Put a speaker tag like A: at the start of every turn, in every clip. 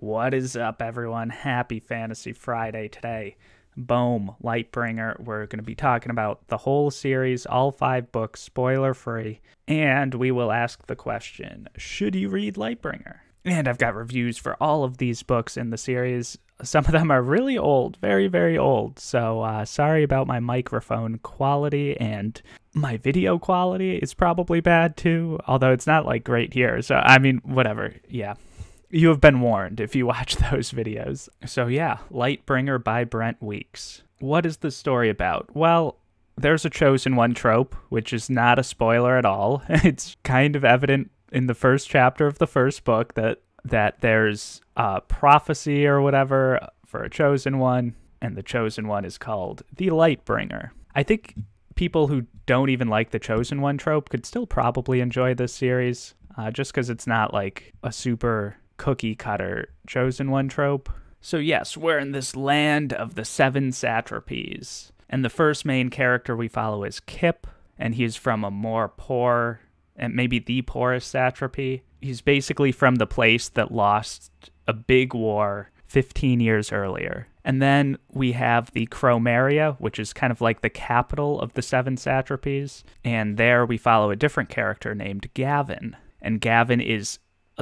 A: What is up, everyone? Happy Fantasy Friday today. Boom, Lightbringer. We're going to be talking about the whole series, all five books, spoiler free. And we will ask the question Should you read Lightbringer? And I've got reviews for all of these books in the series. Some of them are really old, very, very old. So uh, sorry about my microphone quality and my video quality is probably bad too, although it's not like great here. So, I mean, whatever. Yeah. You have been warned if you watch those videos. So, yeah, Lightbringer by Brent Weeks. What is the story about? Well, there's a chosen one trope, which is not a spoiler at all. It's kind of evident in the first chapter of the first book that that there's a prophecy or whatever for a chosen one, and the chosen one is called the Lightbringer. I think people who don't even like the chosen one trope could still probably enjoy this series, uh, just because it's not like a super cookie cutter chosen one trope. So, yes, we're in this land of the seven satrapies. And the first main character we follow is Kip, and he's from a more poor, and maybe the poorest satrapy. He's basically from the place that lost a big war 15 years earlier. And then we have the Chromeria, which is kind of like the capital of the seven satrapies. And there we follow a different character named Gavin. And Gavin is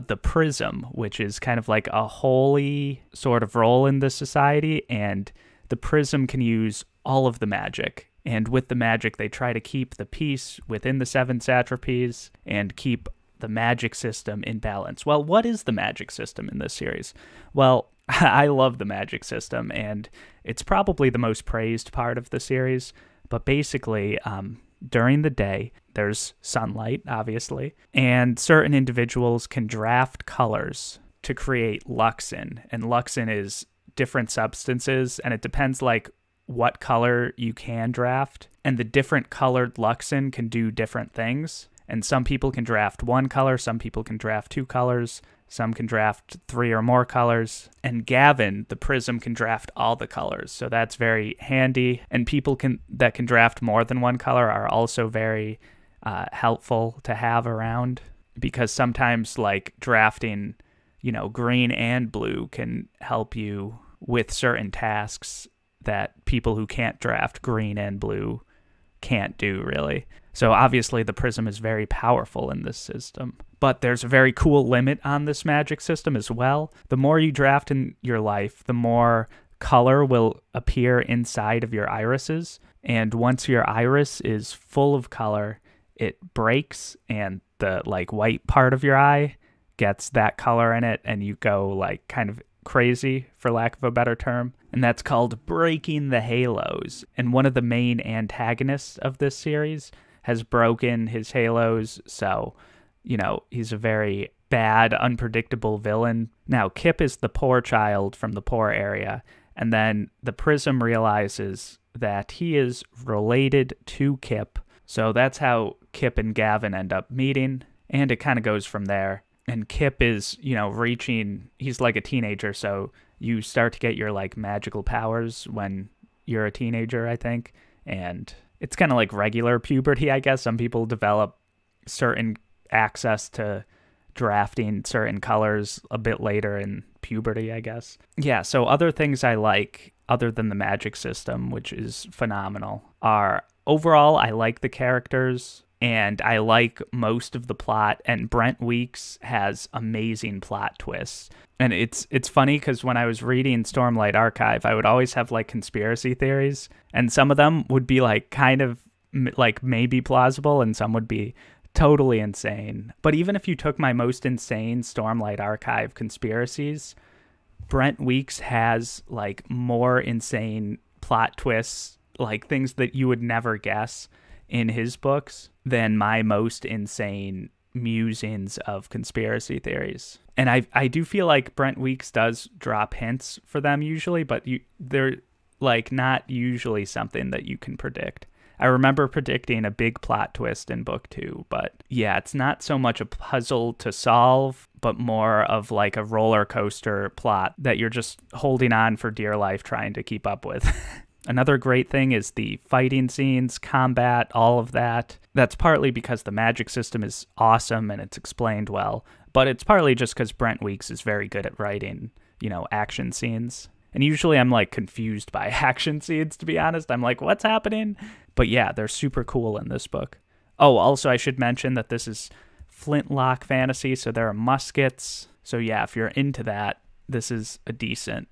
A: the prism, which is kind of like a holy sort of role in the society. And the prism can use all of the magic. And with the magic, they try to keep the peace within the seven satrapies and keep the magic system in balance. Well, what is the magic system in this series? Well, I love the magic system, and it's probably the most praised part of the series. But basically, um, during the day, there's sunlight, obviously, and certain individuals can draft colors to create luxin. And luxin is different substances, and it depends like what color you can draft. And the different colored luxin can do different things. And some people can draft one color, some people can draft two colors, some can draft three or more colors. And Gavin, the prism, can draft all the colors. So that's very handy. And people can that can draft more than one color are also very uh, helpful to have around because sometimes like drafting, you know, green and blue can help you with certain tasks that people who can't draft green and blue can't do really. So obviously the prism is very powerful in this system. But there's a very cool limit on this magic system as well. The more you draft in your life, the more color will appear inside of your irises. And once your iris is full of color, it breaks and the like white part of your eye gets that color in it and you go like kind of crazy for lack of a better term and that's called breaking the halos and one of the main antagonists of this series has broken his halos so you know he's a very bad unpredictable villain now kip is the poor child from the poor area and then the prism realizes that he is related to kip so that's how Kip and Gavin end up meeting, and it kind of goes from there. And Kip is, you know, reaching, he's like a teenager, so you start to get your like magical powers when you're a teenager, I think. And it's kind of like regular puberty, I guess. Some people develop certain access to drafting certain colors a bit later in puberty, I guess. Yeah, so other things I like other than the magic system, which is phenomenal, are overall, I like the characters and I like most of the plot. And Brent Weeks has amazing plot twists. And it's it's funny because when I was reading Stormlight Archive, I would always have like conspiracy theories, and some of them would be like kind of like maybe plausible, and some would be totally insane. But even if you took my most insane Stormlight Archive conspiracies, Brent Weeks has like more insane plot twists like things that you would never guess in his books than my most insane musings of conspiracy theories. And I I do feel like Brent Weeks does drop hints for them usually, but you they're like not usually something that you can predict. I remember predicting a big plot twist in book 2, but yeah, it's not so much a puzzle to solve, but more of like a roller coaster plot that you're just holding on for dear life trying to keep up with. Another great thing is the fighting scenes, combat, all of that. That's partly because the magic system is awesome and it's explained well, but it's partly just because Brent Weeks is very good at writing you know, action scenes. And usually I'm like confused by action scenes, to be honest. I'm like, what's happening? But yeah, they're super cool in this book. Oh, also, I should mention that this is flintlock fantasy, so there are muskets. So yeah, if you're into that, this is a decent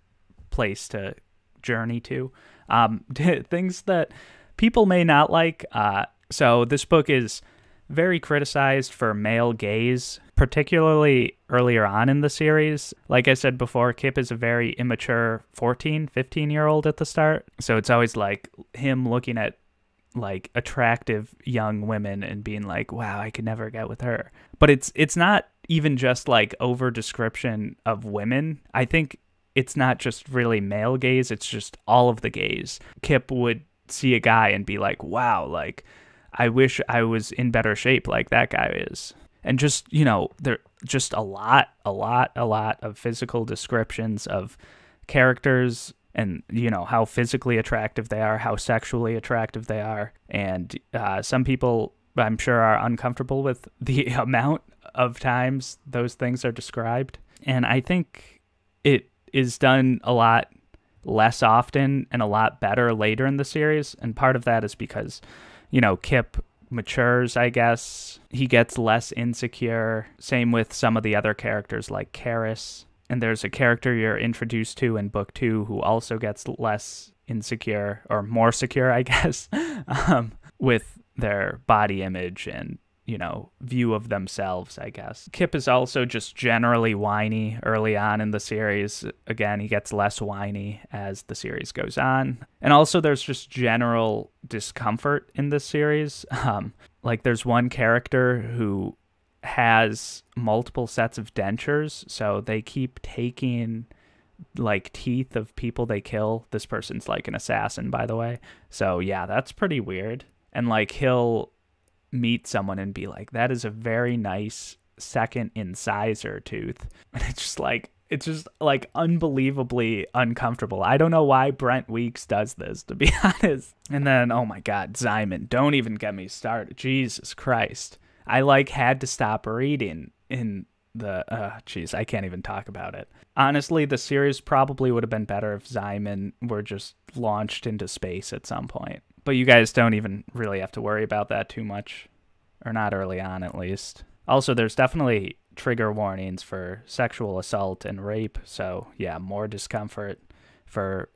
A: place to journey to. Um, things that people may not like. Uh, so this book is very criticized for male gaze, particularly earlier on in the series. Like I said before, Kip is a very immature 14, 15 year old at the start. So it's always like him looking at like attractive young women and being like, "Wow, I could never get with her." But it's it's not even just like over description of women. I think it's not just really male gaze, it's just all of the gaze. Kip would see a guy and be like, "Wow, like I wish I was in better shape like that guy is." And just, you know, there just a lot, a lot, a lot of physical descriptions of characters and you know how physically attractive they are, how sexually attractive they are, and uh, some people I'm sure are uncomfortable with the amount of times those things are described, and I think it is done a lot less often and a lot better later in the series, and part of that is because you know Kip matures, I guess. He gets less insecure. Same with some of the other characters like Karris and there's a character you're introduced to in book two who also gets less insecure or more secure, I guess, um, with their body image and you know view of themselves i guess kip is also just generally whiny early on in the series again he gets less whiny as the series goes on and also there's just general discomfort in this series um, like there's one character who has multiple sets of dentures, so they keep taking like teeth of people they kill. This person's like an assassin, by the way. So yeah, that's pretty weird. And like he'll meet someone and be like, "That is a very nice second incisor tooth," and it's just like it's just like unbelievably uncomfortable. I don't know why Brent Weeks does this, to be honest. And then, oh my God, Zymun, don't even get me started. Jesus Christ. I like had to stop reading in the uh jeez, I can't even talk about it. Honestly, the series probably would have been better if Zymun were just launched into space at some point. But you guys don't even really have to worry about that too much. Or not early on at least. Also, there's definitely trigger warnings for sexual assault and rape, so yeah, more discomfort for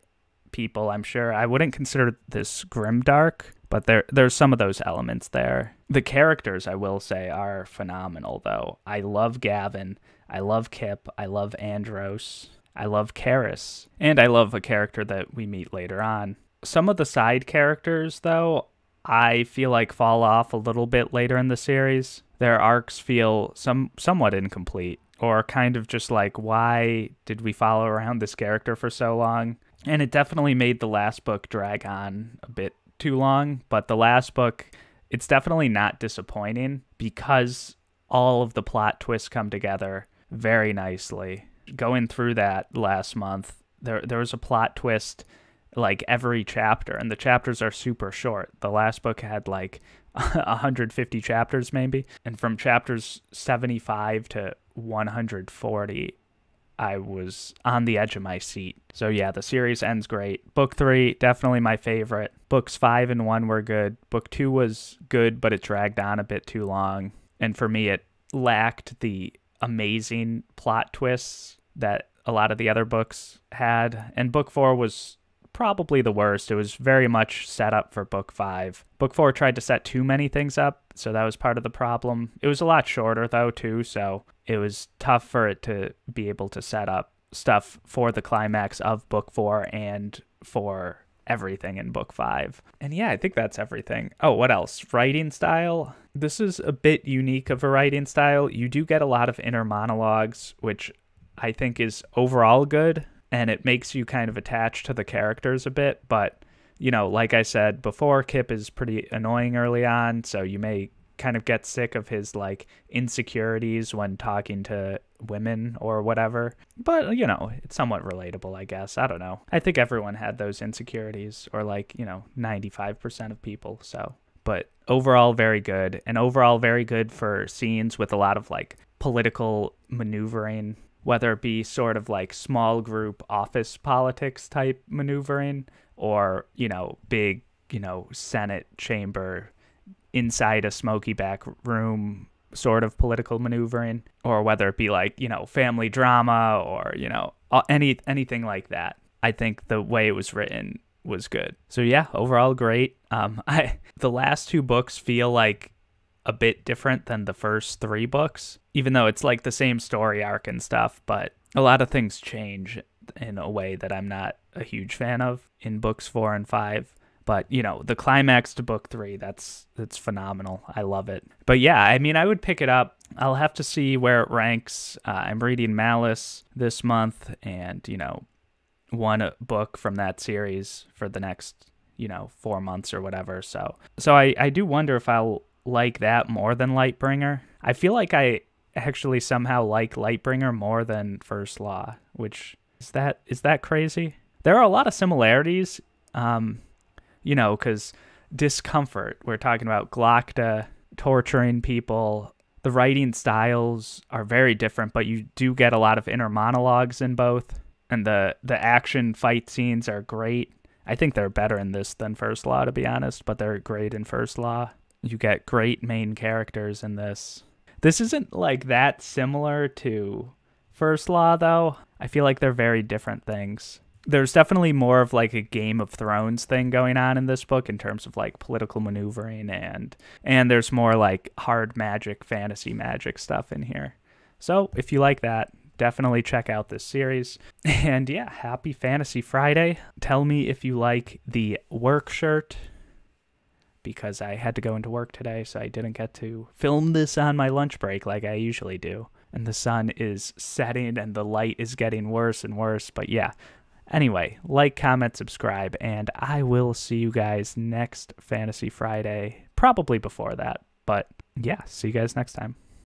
A: people, I'm sure. I wouldn't consider this grimdark, but there there's some of those elements there. The characters, I will say, are phenomenal though. I love Gavin, I love Kip, I love Andross, I love Karris, and I love a character that we meet later on. Some of the side characters though, I feel like fall off a little bit later in the series. Their arcs feel some somewhat incomplete or kind of just like why did we follow around this character for so long? And it definitely made the last book drag on a bit too long, but the last book, it's definitely not disappointing because all of the plot twists come together very nicely. Going through that last month, there there was a plot twist like every chapter and the chapters are super short. The last book had like 150 chapters maybe, and from chapters 75 to 140 I was on the edge of my seat. So yeah, the series ends great. Book three, definitely my favorite. Books five and one were good. Book two was good, but it dragged on a bit too long. And for me, it lacked the amazing plot twists that a lot of the other books had. And book four was probably the worst. It was very much set up for book five. Book four tried to set too many things up, so that was part of the problem. It was a lot shorter, though, too, so it was tough for it to be able to set up stuff for the climax of book four and for everything in book five. And yeah, I think that's everything. Oh, what else? Writing style. This is a bit unique of a writing style. You do get a lot of inner monologues, which I think is overall good and it makes you kind of attached to the characters a bit. But, you know, like I said before, Kip is pretty annoying early on, so you may kind of get sick of his like insecurities when talking to women or whatever. But, you know, it's somewhat relatable, I guess. I don't know. I think everyone had those insecurities, or like, you know, 95% of people. So, but overall, very good. And overall, very good for scenes with a lot of like political maneuvering whether it be sort of like small group office politics type maneuvering or, you know, big, you know, Senate chamber inside a smoky back room sort of political maneuvering or whether it be like, you know, family drama or, you know, any anything like that. I think the way it was written was good. So yeah, overall great. Um I the last two books feel like a bit different than the first 3 books, even though it's like the same story arc and stuff, but a lot of things change in a way that I'm not a huge fan of in books 4 and 5 but you know the climax to book three that's that's phenomenal. I love it. But yeah i mean i would pick it up. I'll have to see where it ranks. Uh, i'm reading malice this month and you know one book from that series for the next you know four months or whatever. So so i i do wonder if i'll like that more than lightbringer i feel like i actually somehow like lightbringer more than first law which is that is that crazy there are a lot of similarities um you know, because discomfort, we're talking about Glokta torturing people. The writing styles are very different, but you do get a lot of inner monologues in both. And the, the action fight scenes are great. I think they're better in this than First Law, to be honest, but they're great in First Law. You get great main characters in this. This isn't like that similar to First Law, though. I feel like they're very different things there's definitely more of like a Game of Thrones thing going on in this book in terms of like political maneuvering and and there's more like hard magic, fantasy magic stuff in here. So if you like that, definitely check out this series. And yeah, happy Fantasy Friday. Tell me if you like the work shirt because I had to go into work today, so I didn't get to film this on my lunch break like I usually do. And the sun is setting and the light is getting worse and worse. But yeah, Anyway, like, comment, subscribe, and I will see you guys next Fantasy Friday. Probably before that. But yeah, see you guys next time.